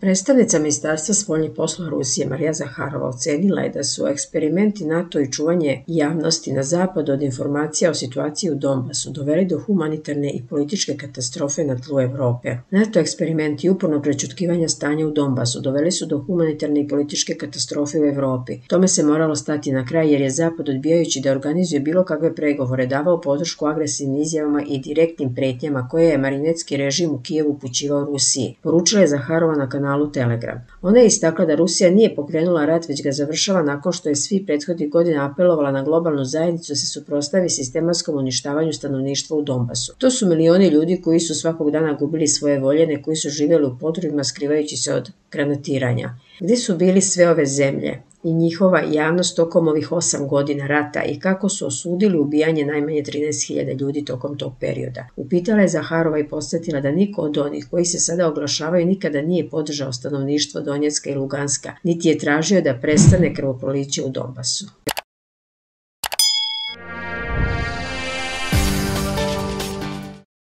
Predstavnica Ministarstva spoljnih poslova Rusije Marija Zaharova ocenila je da su eksperimenti NATO i čuvanje javnosti na zapadu od informacija o situaciji u Donbasu doveli do humanitarne i političke katastrofe na tlu Europe. NATO eksperimenti uporno prečutkivanja stanja u Donbasu doveli su do humanitarne i političke katastrofe u Europi. Tome se moralo stati na kraj jer je Zapad odbijajući da organizuje bilo kakve pregovore davao podršku agresivnim izjavama i direktnim pretnjama koje je marinetski režim u Kijevu upućivao Rusiji. Poručila je Zaharova na kanalu kanalu Telegram. Ona je istakla da Rusija nije pokrenula rat, već ga završava nakon što je svi prethodnih godina apelovala na globalnu zajednicu da se suprostavi sistematskom uništavanju stanovništva u Donbasu. To su milioni ljudi koji su svakog dana gubili svoje voljene, koji su živjeli u podrubima skrivajući se od granatiranja. Gdje su bili sve ove zemlje? i njihova javnost tokom ovih osam godina rata i kako su osudili ubijanje najmanje 13.000 ljudi tokom tog perioda. Upitala je Zaharova i podsjetila da niko od onih koji se sada oglašavaju nikada nije podržao stanovništvo Donjecka i Luganska, niti je tražio da prestane krvoproliće u Donbasu.